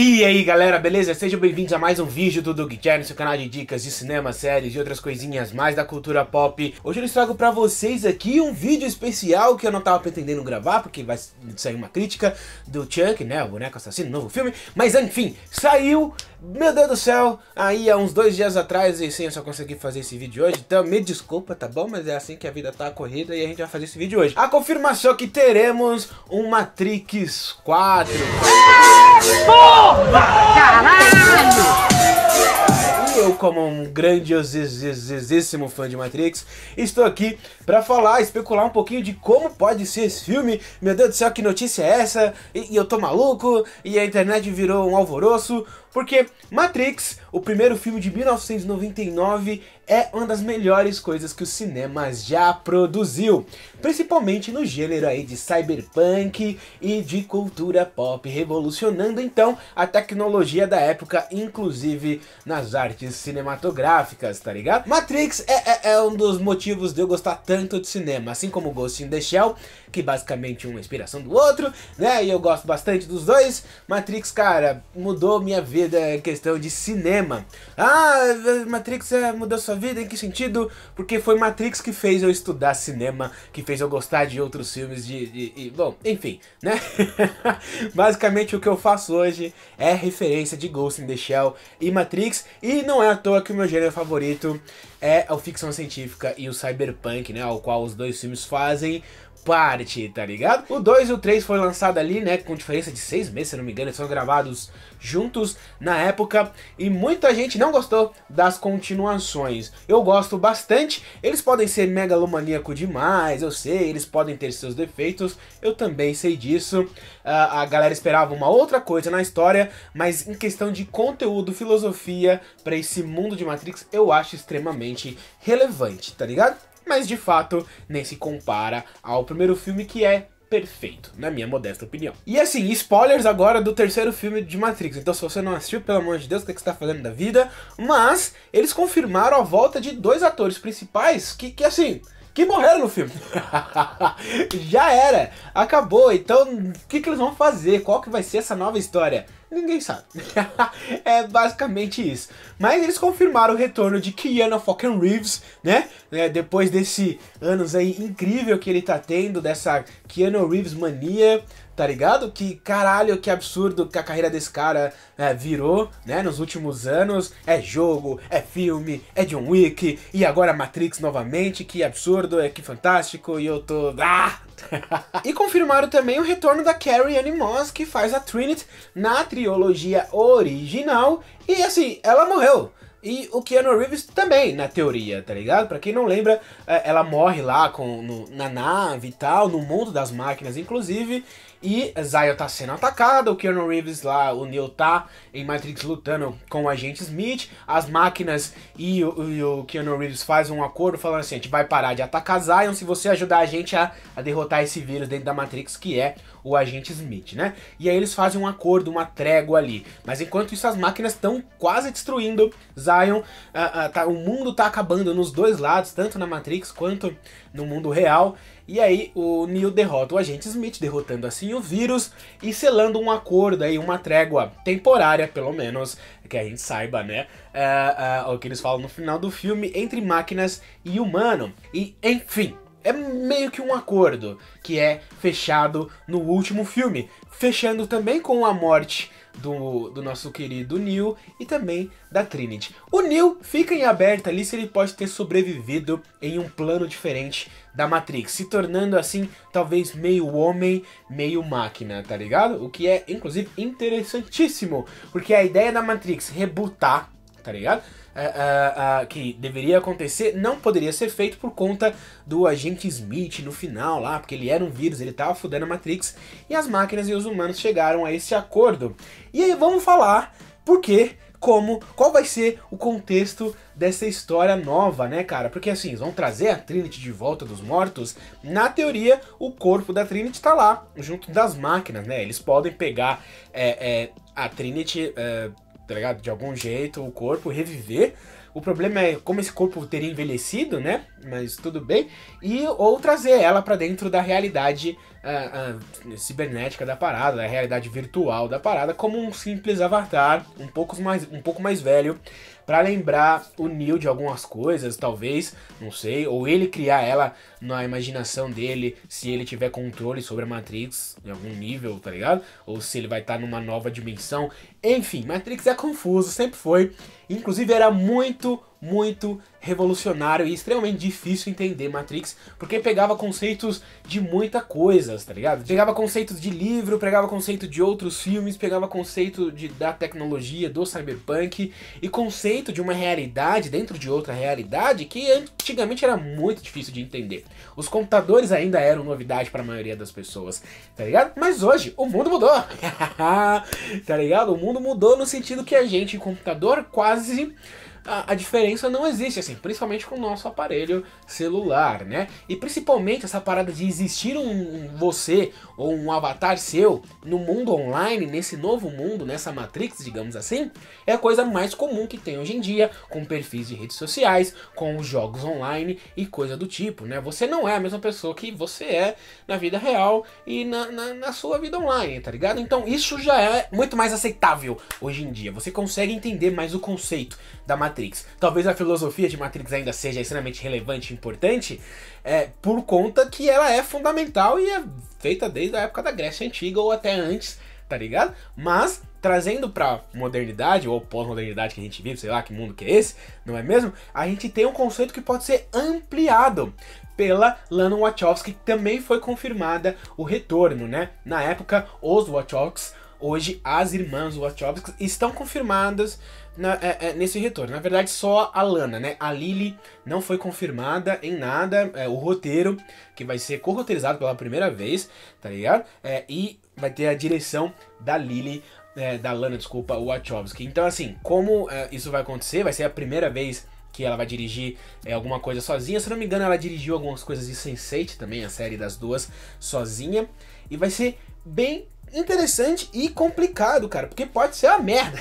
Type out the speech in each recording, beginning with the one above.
E aí galera, beleza? Sejam bem-vindos a mais um vídeo do Doug Channel, seu canal de dicas de cinema, séries e outras coisinhas mais da cultura pop. Hoje eu trago pra vocês aqui um vídeo especial que eu não tava pretendendo gravar, porque vai sair uma crítica do Chuck, né, o boneco assassino, novo filme. Mas enfim, saiu, meu Deus do céu, aí há uns dois dias atrás e sim, eu só consegui fazer esse vídeo hoje. Então me desculpa, tá bom? Mas é assim que a vida tá corrida e a gente vai fazer esse vídeo hoje. A confirmação que teremos um Matrix 4. กาบ้าน eu, como um grandiosíssimo fã de Matrix, estou aqui para falar, especular um pouquinho de como pode ser esse filme. Meu Deus do céu, que notícia é essa? E, e eu tô maluco, e a internet virou um alvoroço, porque Matrix, o primeiro filme de 1999, é uma das melhores coisas que o cinema já produziu, principalmente no gênero aí de cyberpunk e de cultura pop, revolucionando então a tecnologia da época, inclusive nas artes cinematográficas, tá ligado? Matrix é, é, é um dos motivos de eu gostar tanto de cinema, assim como Ghost in the Shell, que basicamente uma inspiração do outro, né? E eu gosto bastante dos dois. Matrix, cara, mudou minha vida em questão de cinema. Ah, Matrix é, mudou sua vida? Em que sentido? Porque foi Matrix que fez eu estudar cinema, que fez eu gostar de outros filmes, de... de, de bom, enfim, né? basicamente o que eu faço hoje é referência de Ghost in the Shell e Matrix, e não é à toa que o meu gênero favorito é a ficção científica e o cyberpunk, né? Ao qual os dois filmes fazem parte, tá ligado? O 2 e o 3 foi lançado ali, né, com diferença de 6 meses, se não me engano, eles foram gravados juntos na época e muita gente não gostou das continuações. Eu gosto bastante, eles podem ser megalomaníaco demais, eu sei, eles podem ter seus defeitos, eu também sei disso. Uh, a galera esperava uma outra coisa na história, mas em questão de conteúdo, filosofia para esse mundo de Matrix, eu acho extremamente relevante, tá ligado? Mas de fato nem se compara ao primeiro filme que é perfeito, na minha modesta opinião. E assim, spoilers agora do terceiro filme de Matrix. Então, se você não assistiu, pelo amor de Deus, o que, é que você está fazendo da vida? Mas eles confirmaram a volta de dois atores principais que, que assim, que morreram no filme. Já era, acabou. Então, o que, que eles vão fazer? Qual que vai ser essa nova história? Ninguém sabe. é basicamente isso. Mas eles confirmaram o retorno de Keanu fucking Reeves, né? É, depois desse anos aí incrível que ele tá tendo, dessa Keanu Reeves mania, tá ligado? Que caralho, que absurdo que a carreira desse cara é, virou, né? Nos últimos anos. É jogo, é filme, é John Wick, e agora Matrix novamente. Que absurdo, é que fantástico, e eu tô. Ah! e confirmaram também o retorno da Carrie Anne Moss, que faz a Trinity na trilogia original. E assim, ela morreu. E o Keanu Reeves também, na teoria, tá ligado? Pra quem não lembra, é, ela morre lá com, no, na nave e tal, no mundo das máquinas, inclusive. E Zion tá sendo atacada, o Keanu Reeves lá, o Neo tá em Matrix lutando com o agente Smith, as máquinas e o, e o Keanu Reeves fazem um acordo falando assim, a gente vai parar de atacar Zion se você ajudar a gente a, a derrotar esse vírus dentro da Matrix, que é o agente Smith, né? E aí eles fazem um acordo, uma trégua ali. Mas enquanto isso as máquinas estão quase destruindo Zion, uh, uh, tá, o mundo tá acabando nos dois lados, tanto na Matrix quanto no mundo real. E aí o Neo derrota o agente Smith, derrotando assim o vírus e selando um acordo aí, uma trégua temporária, pelo menos, que a gente saiba, né? Uh, uh, o que eles falam no final do filme, entre máquinas e humano. E, enfim, é meio que um acordo que é fechado no último filme, fechando também com a morte do, do nosso querido Neil e também da Trinity. O Neil fica em aberto ali se ele pode ter sobrevivido em um plano diferente da Matrix, se tornando assim talvez meio homem, meio máquina, tá ligado? O que é inclusive interessantíssimo, porque a ideia da Matrix rebutar, tá ligado? Uh, uh, uh, que deveria acontecer não poderia ser feito por conta do agente Smith no final lá, porque ele era um vírus, ele tava fudendo a Matrix, e as máquinas e os humanos chegaram a esse acordo. E aí vamos falar por que, como, qual vai ser o contexto dessa história nova, né, cara? Porque assim, vão trazer a Trinity de volta dos mortos. Na teoria, o corpo da Trinity tá lá, junto das máquinas, né? Eles podem pegar é, é, a Trinity. É, tá ligado? De algum jeito, o corpo reviver. O problema é como esse corpo teria envelhecido, né? Mas tudo bem. E ou trazer ela para dentro da realidade uh, uh, cibernética da parada, a realidade virtual da parada, como um simples avatar, um pouco mais, um pouco mais velho, para lembrar o Neo de algumas coisas, talvez, não sei, ou ele criar ela na imaginação dele, se ele tiver controle sobre a Matrix em algum nível, tá ligado? Ou se ele vai estar tá numa nova dimensão. Enfim, Matrix é confuso, sempre foi. Inclusive era muito, muito revolucionário e extremamente difícil entender Matrix, porque pegava conceitos de muita coisa, tá ligado? Pegava conceitos de livro, pegava conceito de outros filmes, pegava conceito de, da tecnologia, do cyberpunk e conceito de uma realidade dentro de outra realidade que antigamente era muito difícil de entender. Os computadores ainda eram novidade para a maioria das pessoas, tá ligado? Mas hoje o mundo mudou, tá ligado? O mundo mudou no sentido que a gente em computador quase a, a, diferença não existe, assim, principalmente com o nosso aparelho celular, né? E principalmente essa parada de existir um, um, você ou um avatar seu no mundo online, nesse novo mundo, nessa Matrix, digamos assim, é a coisa mais comum que tem hoje em dia, com perfis de redes sociais, com os jogos online e coisa do tipo, né? Você não é a mesma pessoa que você é na vida real e na, na, na sua vida online, tá ligado? Então isso já é muito mais aceitável hoje em dia. Você consegue entender mais o conceito da Matrix. Talvez a filosofia de Matrix ainda seja extremamente relevante e importante, é, por conta que ela é fundamental e é feita desde a época da Grécia Antiga ou até antes, tá ligado? Mas trazendo pra modernidade ou pós-modernidade que a gente vive, sei lá que mundo que é esse, não é mesmo? A gente tem um conceito que pode ser ampliado pela Lana Wachowski, que também foi confirmada o retorno, né? Na época, os Wachowskis, hoje as irmãs Wachowski estão confirmadas na, é, é, nesse retorno. Na verdade, só a Lana, né? A Lily não foi confirmada em nada. É, o roteiro, que vai ser co-roteirizado pela primeira vez, tá ligado? É, e vai ter a direção da Lily. É, da Lana, desculpa, Wachowski. Então, assim, como é, isso vai acontecer? Vai ser a primeira vez que ela vai dirigir é, alguma coisa sozinha. Se não me engano, ela dirigiu algumas coisas de Sense8 também, a série das duas, sozinha. E vai ser bem interessante e complicado, cara, porque pode ser uma merda,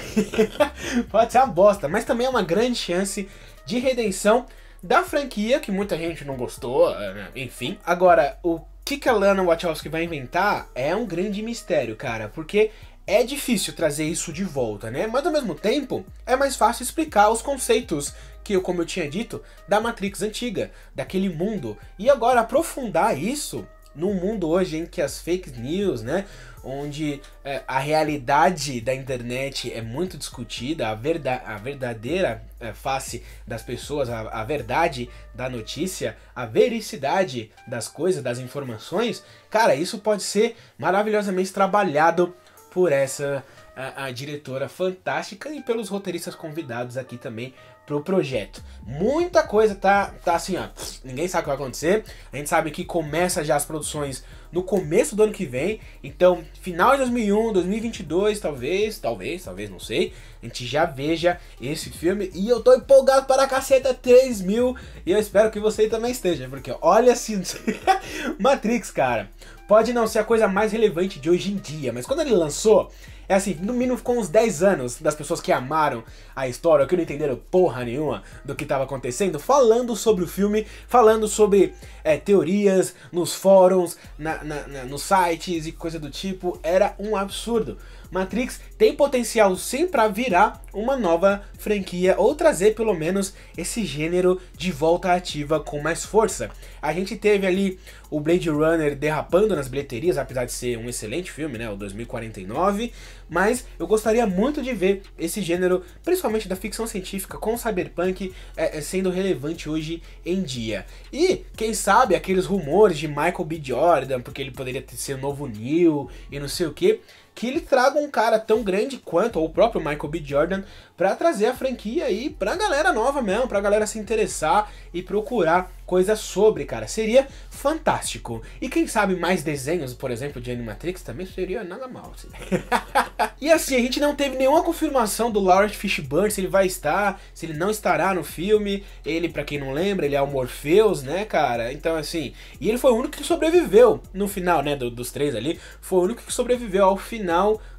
pode ser uma bosta, mas também é uma grande chance de redenção da franquia, que muita gente não gostou, né, enfim. Agora, o que, que a Lana Wachowski vai inventar é um grande mistério, cara, porque é difícil trazer isso de volta, né? Mas ao mesmo tempo, é mais fácil explicar os conceitos que, como eu tinha dito, da Matrix antiga, daquele mundo. E agora aprofundar isso num mundo hoje em que as fake news, né, onde é, a realidade da internet é muito discutida, a, verda a verdadeira é, face das pessoas, a, a verdade da notícia, a vericidade das coisas, das informações, cara, isso pode ser maravilhosamente trabalhado por essa a, a, diretora fantástica e pelos roteiristas convidados aqui também pro projeto. Muita coisa tá, tá assim, ó, ninguém sabe o que vai acontecer. A gente sabe que começa já as produções no começo do ano que vem, então final de 2001, 2022, talvez, talvez, talvez, não sei. A gente já veja esse filme e eu tô empolgado para a caceta 3 mil e eu espero que você também esteja, porque olha assim, Matrix, cara, pode não ser a coisa mais relevante de hoje em dia, mas quando ele lançou, é assim, no mínimo ficou uns 10 anos das pessoas que amaram a história, que não entenderam porra nenhuma do que estava acontecendo, falando sobre o filme, falando sobre é, teorias nos fóruns, na, na, na, nos sites e coisa do tipo. Era um absurdo. Matrix tem potencial sim para virar uma nova franquia ou trazer pelo menos esse gênero de volta ativa com mais força. A gente teve ali o Blade Runner derrapando nas bilheterias, apesar de ser um excelente filme, né, o 2049, mas eu gostaria muito de ver esse gênero, principalmente da ficção científica com cyberpunk, é, é, sendo relevante hoje em dia. E, quem sabe, aqueles rumores de Michael B. Jordan, porque ele poderia ser o novo Neo e não sei o que, que ele traga um cara tão grande quanto o próprio Michael B. Jordan para trazer a franquia aí pra galera nova mesmo, pra galera se interessar e procurar coisas sobre, cara. Seria fantástico. E quem sabe mais desenhos, por exemplo, de Animatrix também seria nada mal. Assim. e assim, a gente não teve nenhuma confirmação do Lawrence Fishburne se ele vai estar, se ele não estará no filme. Ele, para quem não lembra, ele é o Morpheus, né, cara? Então assim, e ele foi o único que sobreviveu no final, né, do, dos três ali, foi o único que sobreviveu ao final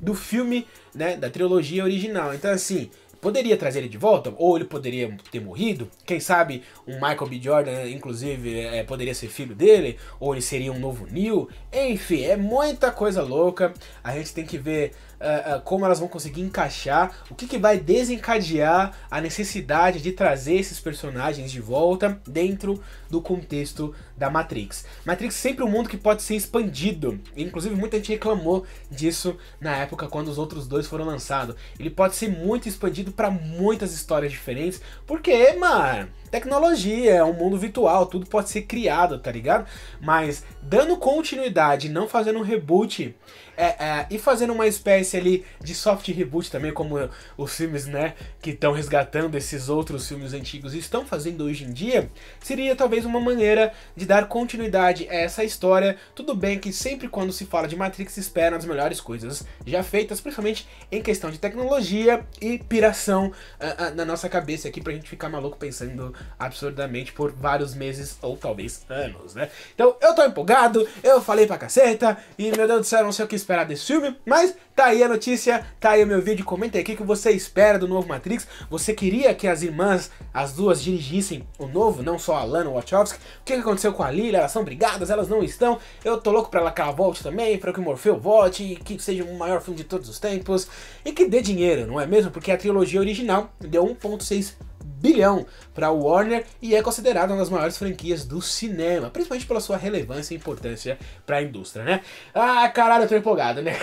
do filme, né, da trilogia original. Então assim, poderia trazer ele de volta, ou ele poderia ter morrido. Quem sabe um Michael B. Jordan, inclusive, é, poderia ser filho dele, ou ele seria um novo Neil. Enfim, é muita coisa louca. A gente tem que ver uh, uh, como elas vão conseguir encaixar, o que, que vai desencadear a necessidade de trazer esses personagens de volta dentro do contexto da Matrix. Matrix é sempre um mundo que pode ser expandido, inclusive muita gente reclamou disso na época quando os outros dois foram lançados. Ele pode ser muito expandido para muitas histórias diferentes, porque, mano, tecnologia, é um mundo virtual, tudo pode ser criado, tá ligado? Mas dando continuidade, não fazendo um reboot é, é, e fazendo uma espécie ali de soft reboot também, como os filmes, né, que estão resgatando esses outros filmes antigos estão fazendo hoje em dia, seria talvez uma maneira de dar continuidade a essa história. Tudo bem que sempre quando se fala de Matrix se espera as melhores coisas já feitas, principalmente em questão de tecnologia e piração uh, uh, na nossa cabeça aqui pra gente ficar maluco pensando absurdamente por vários meses ou talvez anos, né? Então eu tô empolgado, eu falei pra caceta e meu Deus do céu, não sei o que esperar desse filme, mas tá aí a notícia, tá aí o meu vídeo, comenta aí o que você espera do novo Matrix. Você queria que as irmãs, as duas, dirigissem o novo, não só a Lana Wachowski? O que aconteceu com a Lily? Elas são brigadas, elas não estão. Eu tô louco pra ela que ela volte também, pra que o Morfeu volte, que seja o maior filme de todos os tempos e que dê dinheiro, não é mesmo? Porque a trilogia original deu 1.6 bilhão para Warner e é considerada uma das maiores franquias do cinema, principalmente pela sua relevância e importância para a indústria, né? Ah, caralho, eu tô empolgado, né?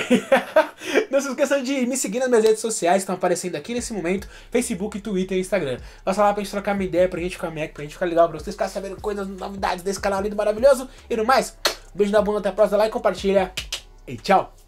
Não se esqueçam de me seguir nas minhas redes sociais, estão aparecendo aqui nesse momento, Facebook, Twitter e Instagram. Passa lá pra gente trocar uma ideia, pra gente ficar Mac, pra gente ficar legal, pra vocês ficarem sabendo coisas, novidades desse canal lindo, maravilhoso. E no mais, beijo na bunda, até a próxima, like, compartilha e tchau!